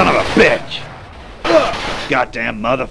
son of a bitch! Goddamn mother...